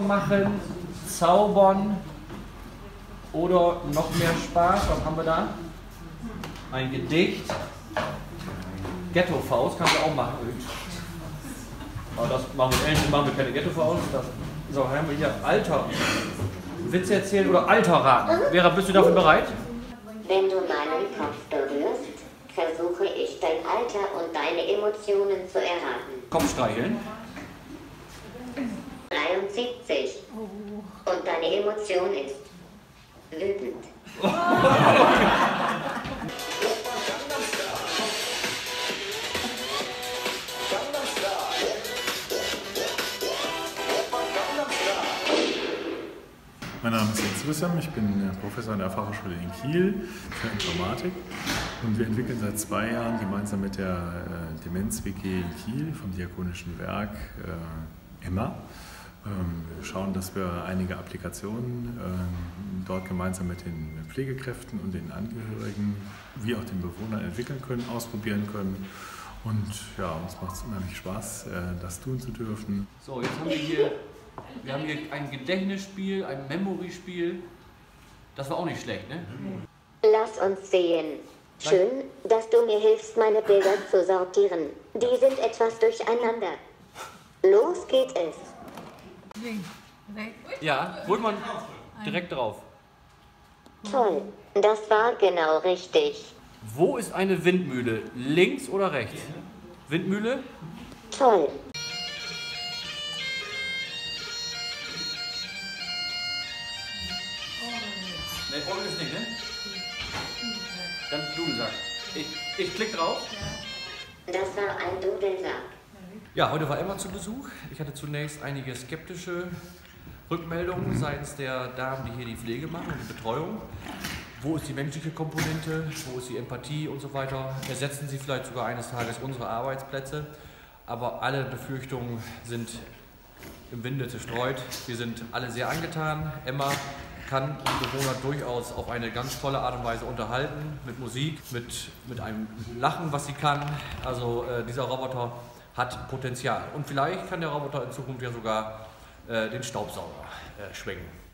Machen, zaubern oder noch mehr Spaß. Was haben wir da? Ein Gedicht. Ghetto-Faust kannst du auch machen. Aber das machen wir ähnlich, machen wir keine Ghetto-Faust. So, haben wir hier Alter. Witze erzählen oder Alter raten. Vera, bist du dafür bereit? Wenn du meinen Kopf berührst, versuche ich dein Alter und deine Emotionen zu erraten. Kopf streicheln. 73. Und deine Emotion ist wütend. Mein Name ist Jens Wissam, ich bin äh, Professor an der Fachhochschule in Kiel für Informatik und wir entwickeln seit zwei Jahren gemeinsam mit der äh, Demenz-WG in Kiel vom Diakonischen Werk äh, Emma. Ähm, wir schauen, dass wir einige Applikationen ähm, dort gemeinsam mit den Pflegekräften und den Angehörigen wie auch den Bewohnern entwickeln können, ausprobieren können. Und ja, uns macht es unheimlich Spaß, äh, das tun zu dürfen. So, jetzt haben wir hier, wir haben hier ein Gedächtnisspiel, ein Memory-Spiel. Das war auch nicht schlecht, ne? Lass uns sehen. Schön, dass du mir hilfst, meine Bilder zu sortieren. Die sind etwas durcheinander. Los geht es. Ja, holt man direkt drauf. Toll, das war genau richtig. Wo ist eine Windmühle? Links oder rechts? Windmühle? Toll. Ne, unten ist nicht, ne? Dann Dudelsack. Ich, ich klick drauf. Das war ein Dudelsack. Ja, heute war Emma zu Besuch. Ich hatte zunächst einige skeptische Rückmeldungen seitens der Damen, die hier die Pflege machen und die Betreuung. Wo ist die menschliche Komponente? Wo ist die Empathie und so weiter? Ersetzen sie vielleicht sogar eines Tages unsere Arbeitsplätze? Aber alle Befürchtungen sind im Winde zerstreut. Wir sind alle sehr angetan. Emma kann die Bewohner durchaus auf eine ganz tolle Art und Weise unterhalten, mit Musik, mit, mit einem Lachen, was sie kann. Also äh, dieser Roboter hat Potenzial. Und vielleicht kann der Roboter in Zukunft ja sogar äh, den Staubsauger äh, schwingen.